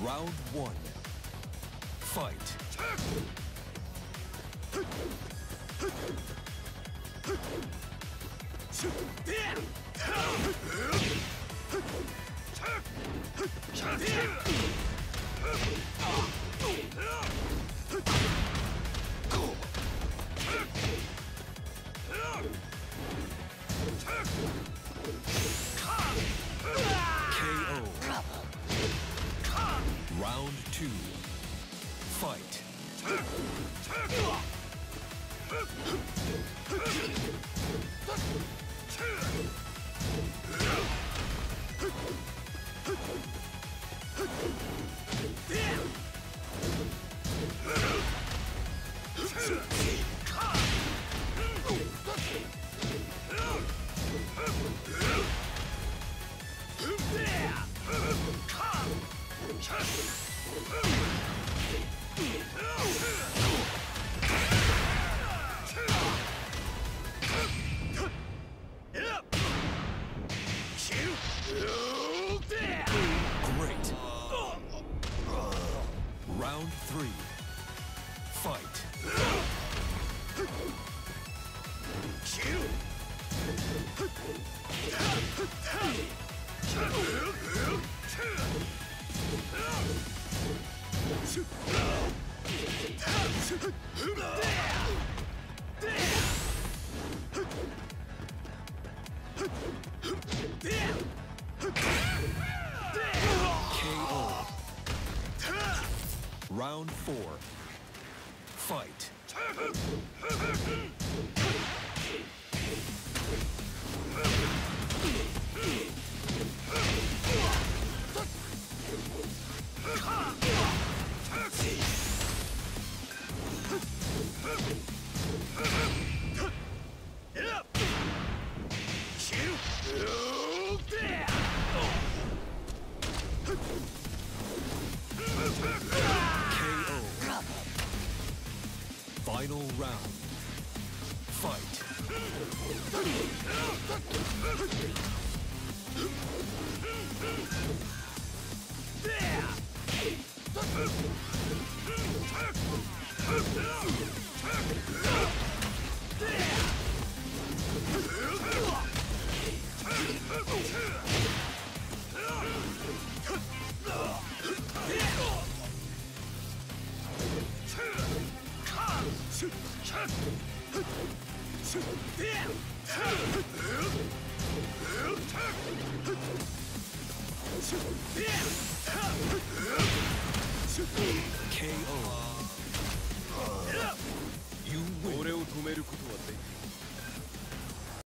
Round one. Fight. Two. Fight. Great. Round three. Fight. Round four. Fight. final round. Fight. There! KO.